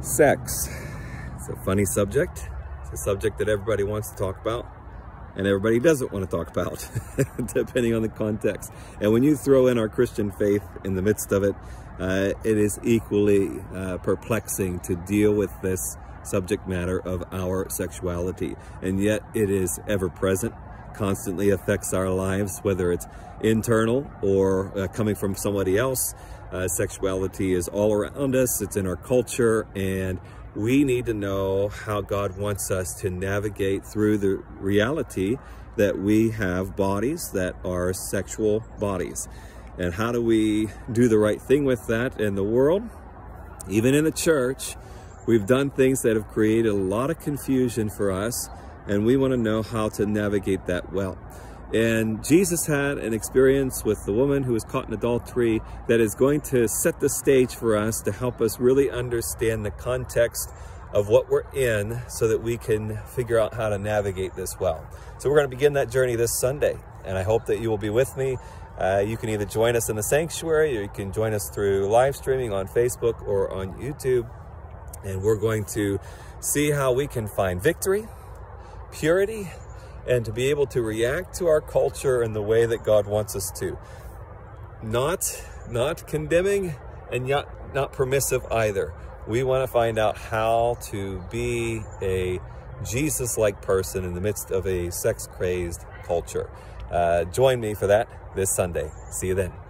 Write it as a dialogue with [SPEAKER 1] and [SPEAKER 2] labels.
[SPEAKER 1] Sex. It's a funny subject. It's a subject that everybody wants to talk about and everybody doesn't want to talk about, depending on the context. And when you throw in our Christian faith in the midst of it, uh, it is equally uh, perplexing to deal with this subject matter of our sexuality. And yet it is ever present, constantly affects our lives, whether it's internal or uh, coming from somebody else. Uh, sexuality is all around us, it's in our culture, and we need to know how God wants us to navigate through the reality that we have bodies that are sexual bodies. And how do we do the right thing with that in the world? Even in the church, we've done things that have created a lot of confusion for us, and we want to know how to navigate that well. And Jesus had an experience with the woman who was caught in adultery that is going to set the stage for us to help us really understand the context of what we're in so that we can figure out how to navigate this well. So we're going to begin that journey this Sunday, and I hope that you will be with me. Uh, you can either join us in the sanctuary or you can join us through live streaming on Facebook or on YouTube. And we're going to see how we can find victory, purity, and to be able to react to our culture in the way that God wants us to. Not, not condemning and yet not permissive either. We want to find out how to be a Jesus-like person in the midst of a sex-crazed culture. Uh, join me for that this Sunday. See you then.